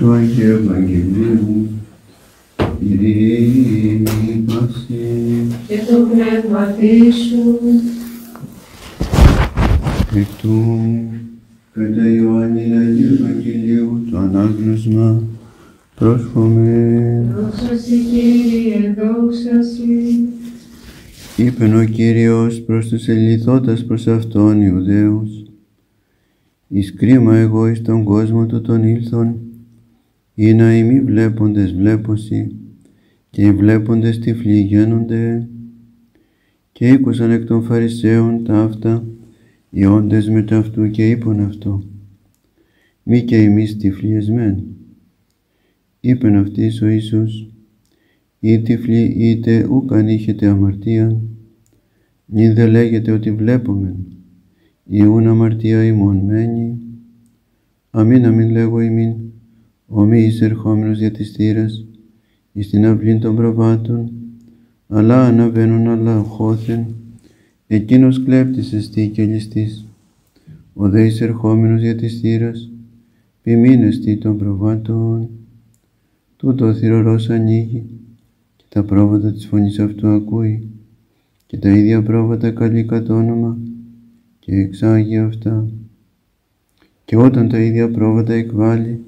του Αγίου Ευαγγελίου ειρήνη και το πνεύμα σου. Εκ του κατά Ιωάννη Αγίου Ευαγγελίου το ανάγνωσμα πρόσχομαι. Δόξα Συ Κύριε, δόξα Συ. Είπεν ο Κύριος προς τους ελιθώτας προς Αυτόν Ιουδαίους «Εις κρίμα εγώ εις τον κόσμο του τον ήλθον, ή να ημί βλέποντες βλέπωση, και οι βλέποντες τυφλοί γένονται». Και ήκουσαν εκ των Φαρισαίων τα αυτά, οι όντες με αυτού και είπαν αυτό. «Μη και εμείς τυφλοί εσμέν». Είπεν αυτής ο Ιησούς, «Ή τυφλοί είτε ούκ ανήχετε αμαρτίαν, νη δε λέγεται ότι βλέπομεν, Ιούν αμαρτία ημών μένει. Αμήν αμήν λέγω ημίν, ομοί εισερχόμενος δια της θύρας, εις την αυλή των προβάτων, αλλά αναβαίνουν αλλά χώθεν, εκείνος κλέπτης εστί και ληστής. Ο δε εισερχόμενος δια της θύρας, ποιμήν εστί των προβάτων. Τούτο ο θυρωρός ανοίγει, και τα πρόβατα της φωνής αυτού ακούει, και τα ίδια πρόβατα καλεί κατ' όνομα, και εξάγει αυτά. Και όταν τα ίδια πρόβατα εκβάλλει,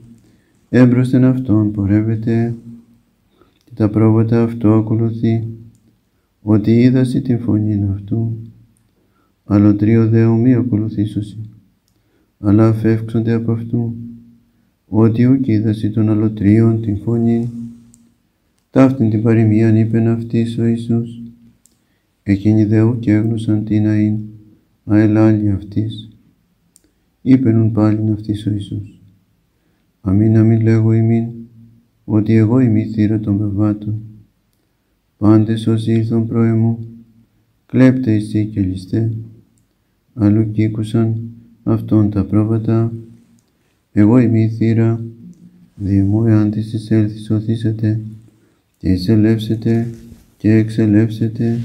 έμπροσθεν αυτόν πορεύεται και τα πρόβατα αυτό ακολουθεί, ότι είδαση την φωνή αυτού, άλλο τρίο δε μη ακολουθήσωση, αλλά αφεύξονται από αυτού, ότι ουκ είδαση των αλωτρίων την φωνή, ταύτην την παροιμίαν είπεν αυτής ο Ιησούς, εκείνοι δε ουκ έγνωσαν τι να είναι, αελάλη αυτής, είπενουν πάλιν αυτής ο Ιησούς. Αμήν αμήν λέγω ημίν, ότι εγώ είμαι η θύρα των προβάτων. Πάντες όσοι ήλθον πρόεμου, κλέπτε εσύ και ληστέ, αλλού κήκουσαν αυτόν τα πρόβατα. Εγώ είμαι η θύρα, διεμού εάν της εισέλθεις σωθήσετε και εισελεύσετε και εξελεύσετε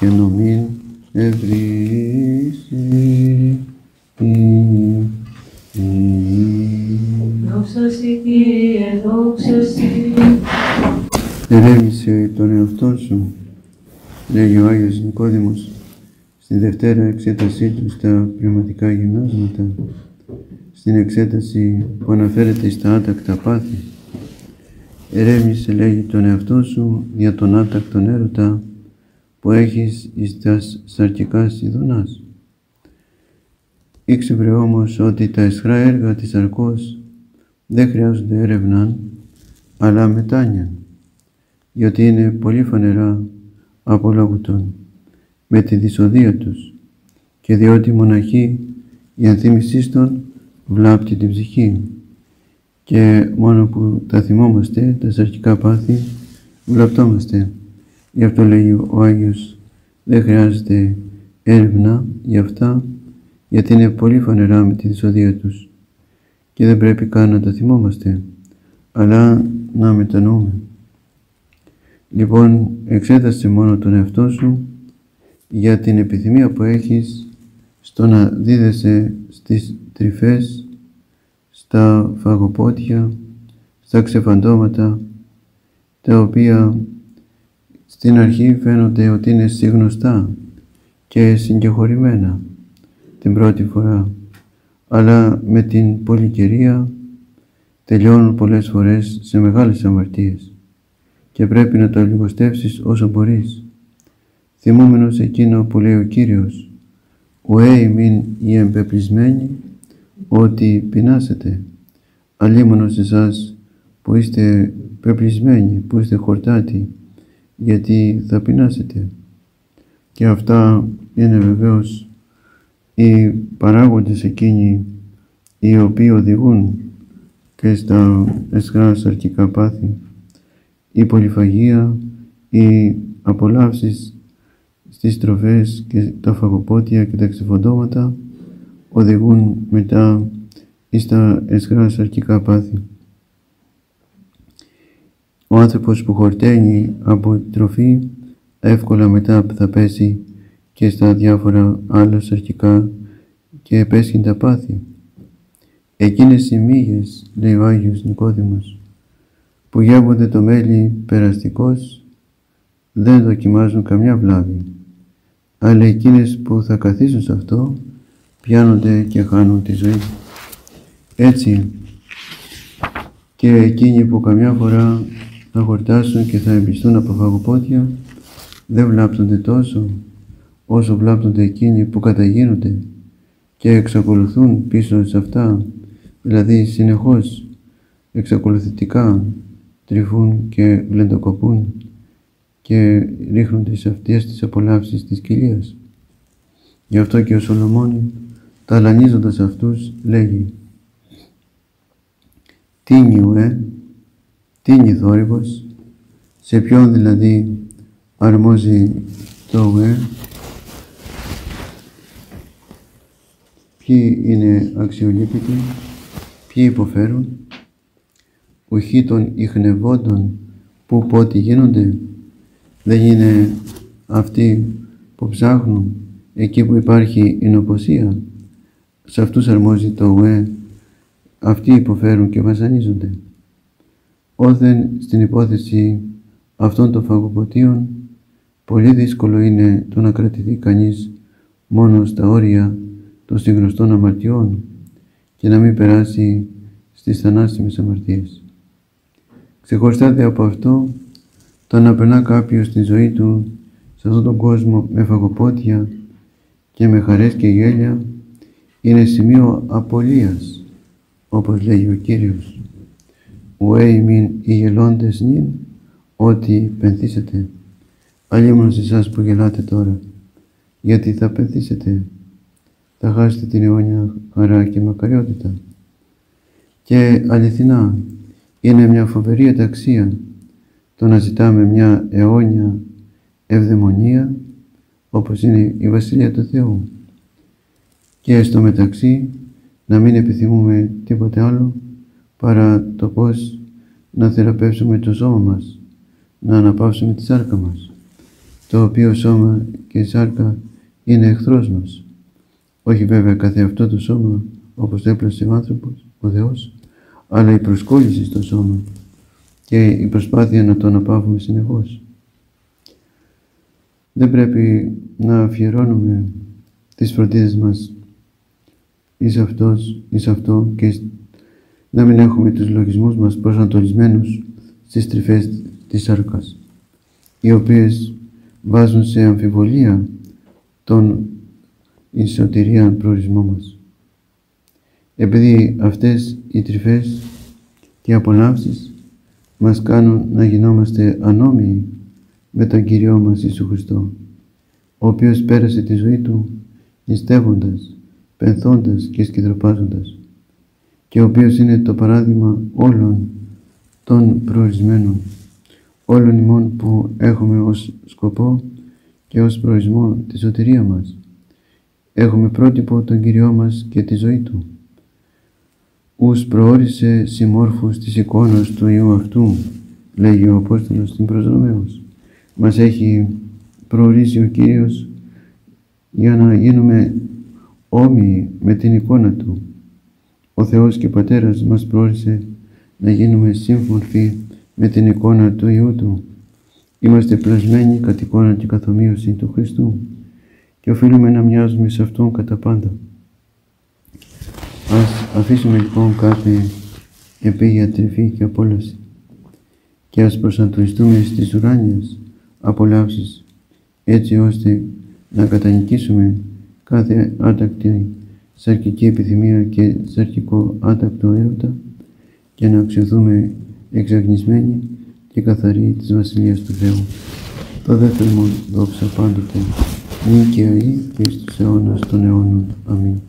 και νομίν ευρύσει. Δόξα Συ Κύριε, δόξα Συ. Ερέμησε τον εαυτό σου, λέγει ο Άγιος Νικόδημος, στη Δευτέρα εξέτασή του στα πνευματικά γυμνάσματα, στην εξέταση που αναφέρεται στα άτακτα πάθη. Ερέμησε, λέγει τον εαυτό σου, για τον άτακτον έρωτα που έχεις εις τας σαρκικά σιδωνάς. Ήξευρε όμως ότι τα εσχρά έργα της αρκός δεν χρειάζονται έρευναν, αλλά μετάνοιαν, γιατί είναι πολύ φανερά από λόγου των, με τη δυσοδεία τους και διότι μοναχή η ανθίμησή των βλάπτει την ψυχή και μόνο που τα θυμόμαστε, τα σαρκικά πάθη, βλαπτόμαστε. Γι' αυτό λέει ο Άγιος, δεν χρειάζεται έρευνα για αυτά, γιατί είναι πολύ φανερά με τη δυσοδεία τους και δεν πρέπει καν να τα θυμόμαστε, αλλά να μετανοούμε. Λοιπόν, εξέτασε μόνο τον εαυτό σου για την επιθυμία που έχεις στο να δίδεσαι στις τρυφές, στα φαγοπότια, στα ξεφαντώματα, τα οποία στην αρχή φαίνονται ότι είναι συγνωστά και συγκεχωρημένα την πρώτη φορά, αλλά με την πολυκαιρία τελειώνουν πολλές φορές σε μεγάλες αμαρτίες και πρέπει να το λιγοστεύσεις όσο μπορείς. Θυμούμενος εκείνο που λέει ο Κύριος «Ουέ μην οι εμπεπλισμένοι ότι πεινάσετε, αλίμονος εσάς που είστε πεπλισμένοι, που είστε χορτάτοι, γιατί θα πεινάσετε. Και αυτά είναι βεβαίως οι παράγοντες εκείνοι οι οποίοι οδηγούν και στα εσχρά σαρκικά πάθη. Η πολυφαγία, οι απολαύσεις στις τροφές και τα φαγοπότια και τα ξεφοντώματα οδηγούν μετά στα εσχρά σαρκικά πάθη. Ο άνθρωπος που χορταίνει από τροφή εύκολα μετά θα πέσει και στα διάφορα άλλα σαρκικά και επέσχει τα πάθη. Εκείνες οι μύγες, λέει ο Άγιος Νικόδημος, που γεύονται το μέλι περαστικός, δεν δοκιμάζουν καμιά βλάβη, αλλά εκείνες που θα καθίσουν σε αυτό, πιάνονται και χάνουν τη ζωή. Έτσι, και εκείνοι που καμιά φορά θα χορτάσουν και θα εμπιστούν από φαγοπότια, δεν βλάπτονται τόσο όσο βλάπτονται εκείνοι που καταγίνονται και εξακολουθούν πίσω σε αυτά, δηλαδή συνεχώς εξακολουθητικά τριφούν και βλεντοκοπούν και ρίχνονται σε αυτές τις απολαύσεις της κοιλίας. Γι' αυτό και ο Σολομών, ταλανίζοντας αυτούς, λέγει «Τίνι ουέ, τίνι θόρυβος, σε ποιον δηλαδή αρμόζει το ουέ, ποιοι είναι αξιολύπητοι, ποιοι υποφέρουν, ουχή των ιχνευόντων που πότε γίνονται, δεν είναι αυτοί που ψάχνουν εκεί που υπάρχει η νοποσία. Σε αυτούς αρμόζει το ουέ, αυτοί υποφέρουν και βασανίζονται. Όθεν στην υπόθεση αυτών των φαγοποτίων, πολύ δύσκολο είναι το να κρατηθεί κανείς μόνο στα όρια των συγνωστών αμαρτιών και να μην περάσει στις θανάσιμες αμαρτίες. Ξεχωριστά από αυτό, το να περνά κάποιος τη ζωή του σε αυτόν τον κόσμο με φαγοπότια και με χαρές και γέλια είναι σημείο απολίας, όπως λέγει ο Κύριος. «Ουέ μην οι γελώντες νυν, ότι πενθήσετε. Αλλήμον σε εσάς που γελάτε τώρα, γιατί θα πενθήσετε θα χάσετε την αιώνια χαρά και μακαριότητα. Και αληθινά, είναι μια φοβερή αταξία το να ζητάμε μια αιώνια ευδαιμονία όπως είναι η Βασιλεία του Θεού. Και στο μεταξύ να μην επιθυμούμε τίποτε άλλο παρά το πώς να θεραπεύσουμε το σώμα μας, να αναπαύσουμε τη σάρκα μας, το οποίο σώμα και η σάρκα είναι εχθρός μας. Όχι βέβαια καθε αυτό το σώμα όπως το έπλασε ο άνθρωπος, ο Θεός, αλλά η προσκόλληση στο σώμα και η προσπάθεια να το αναπαύουμε συνεχώς. Δεν πρέπει να αφιερώνουμε τις φροντίδες μας εις αυτός, εις αυτό και να μην έχουμε τους λογισμούς μας προσανατολισμένους στις τρυφές της σάρκας, οι οποίες βάζουν σε αμφιβολία τον η σωτηρία προορισμό μας. Επειδή αυτές οι τρυφές και οι απολαύσεις μας κάνουν να γινόμαστε ανώμοιοι με τον Κυριό μας Ιησού Χριστό, ο οποίος πέρασε τη ζωή Του νηστεύοντας, πενθώντας και σκυδροπάζοντας και ο οποίος είναι το παράδειγμα όλων των προορισμένων, όλων ημών που έχουμε ως σκοπό και ως προορισμό τη σωτηρία μας. Έχουμε πρότυπο τον Κυριό μας και τη ζωή Του. Ους προόρισε συμμόρφους της εικόνας του Υιού αυτού, λέγει ο Απόστολος στην προς Μας έχει προορίσει ο Κύριος για να γίνουμε όμοιοι με την εικόνα Του. Ο Θεός και Πατέρας μας προόρισε να γίνουμε σύμφωνοι με την εικόνα του Υιού Του. Είμαστε πλασμένοι κατ' εικόνα και καθομοίωση του Χριστού και οφείλουμε να μοιάζουμε σε Αυτόν κατά πάντα. Ας αφήσουμε λοιπόν κάθε επίγεια τρυφή και απόλαυση και ας προσανατολιστούμε στις ουράνιες απολαύσεις έτσι ώστε να κατανικήσουμε κάθε άτακτη σαρκική επιθυμία και σαρκικό άτακτο έρωτα και να αξιοθούμε εξαγνισμένοι και καθαροί της Βασιλείας του Θεού. Το δεύτερο μου δόξα πάντοτε νίκαια ή και στους αιώνας των αιώνων. Αμήν.